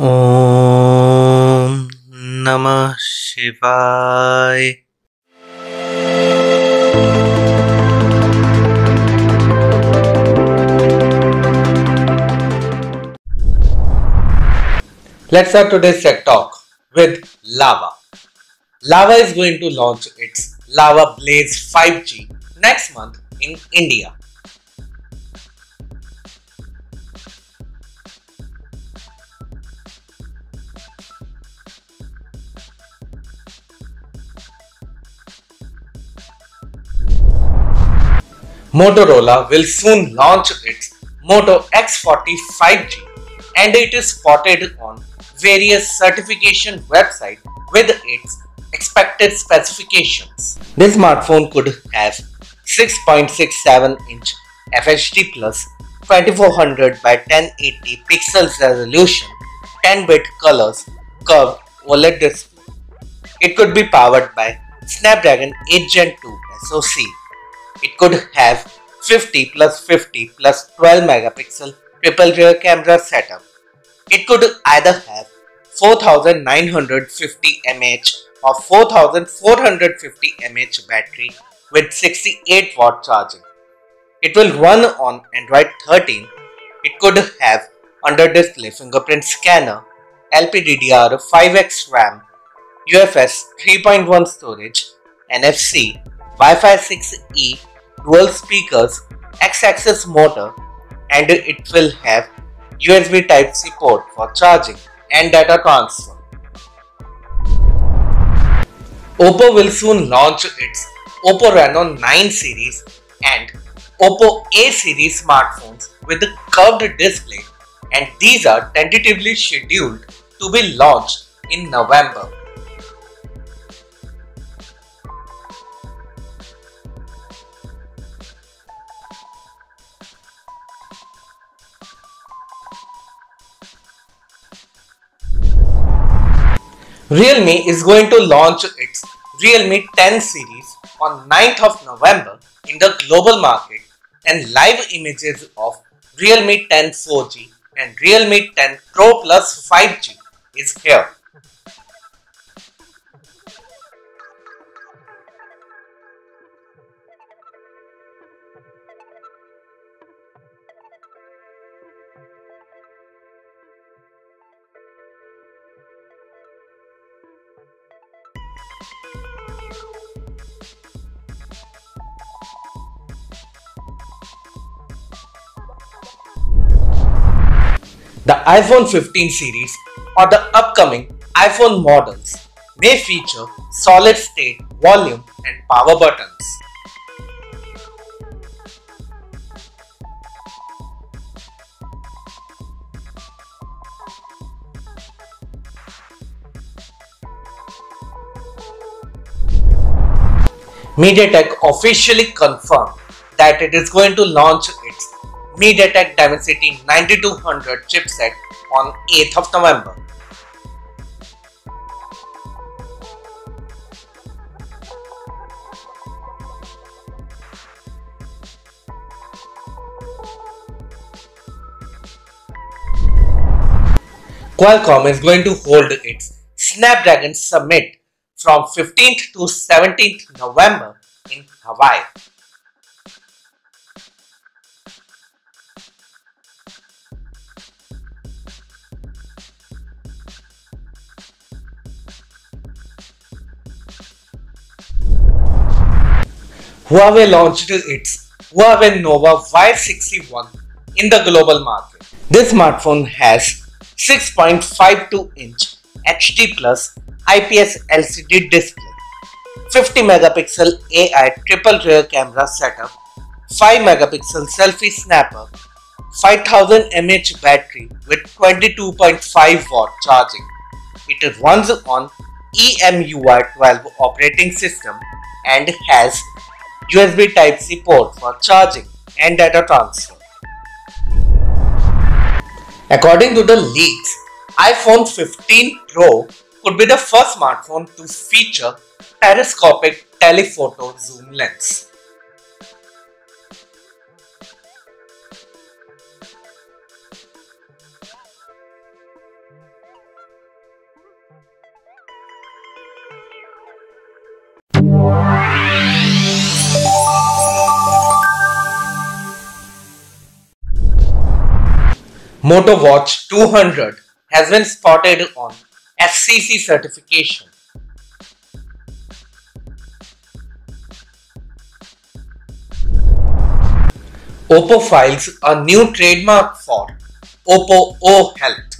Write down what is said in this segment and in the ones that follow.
ॐ नमः शिवाय Let's start today's tech talk with Lava. Lava is going to launch its Lava Blaze 5G next month in India. Motorola will soon launch its Moto X40 5G and it is spotted on various certification websites with its expected specifications. This smartphone could have 6.67 inch FHD plus 2400 by 1080 pixels resolution, 10 bit colors, curved OLED display. It could be powered by Snapdragon 8 Gen 2 SoC. It could have 50 plus 50 plus 12 megapixel triple rear camera setup. It could either have 4950 mAh or 4450 mAh battery with 68 watt charging. It will run on Android 13. It could have under display fingerprint scanner, LPDDR5X RAM, UFS 3.1 storage, NFC, Wi-Fi 6E, dual speakers, X-axis motor and it will have USB Type-C port for charging and data transfer. Oppo will soon launch its Oppo Reno 9 series and Oppo A series smartphones with a curved display and these are tentatively scheduled to be launched in November. Realme is going to launch its Realme 10 series on 9th of November in the global market and live images of Realme 10 4G and Realme 10 Pro Plus 5G is here. The iPhone 15 series or the upcoming iPhone models may feature solid state volume and power buttons. MediaTek officially confirmed that it is going to launch its MediaTek Dimensity 9200 chipset on 8th of November. Qualcomm is going to hold its Snapdragon Summit from 15th to 17th November in Hawaii. Huawei launched its Huawei Nova Y61 in the global market. This smartphone has 6.52 inch HD plus IPS LCD display, 50 megapixel AI triple rear camera setup, 5 megapixel selfie snapper, 5000 mAh battery with 22.5 watt charging. It runs on EMUI 12 operating system and has USB Type-C port for charging and data transfer. According to the leaks, iPhone 15 Pro could be the first smartphone to feature telescopic telephoto zoom lens. Moto Watch 200 has been spotted on FCC certification. Oppo files a new trademark for Oppo O Health.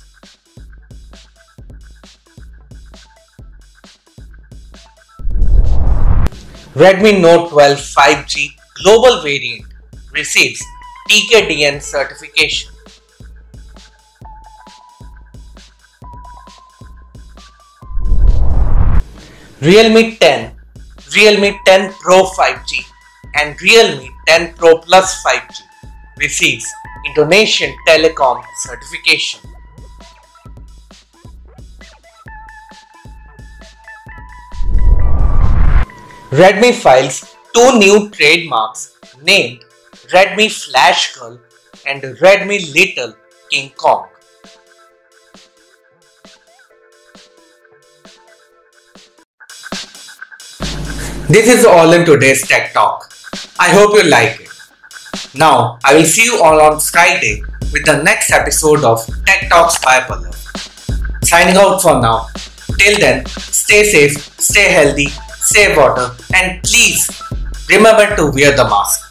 Redmi Note 12 5G global variant receives TKDN certification. Realme 10, Realme 10 Pro 5G and Realme 10 Pro Plus 5G receives Indonesian Telecom certification. Redmi files two new trademarks named Redmi Flash Girl and Redmi Little King Kong. This is all in today's Tech Talk. I hope you like it. Now, I will see you all on Friday with the next episode of Tech Talks by Pallav. Signing out for now. Till then, stay safe, stay healthy, save water, and please remember to wear the mask.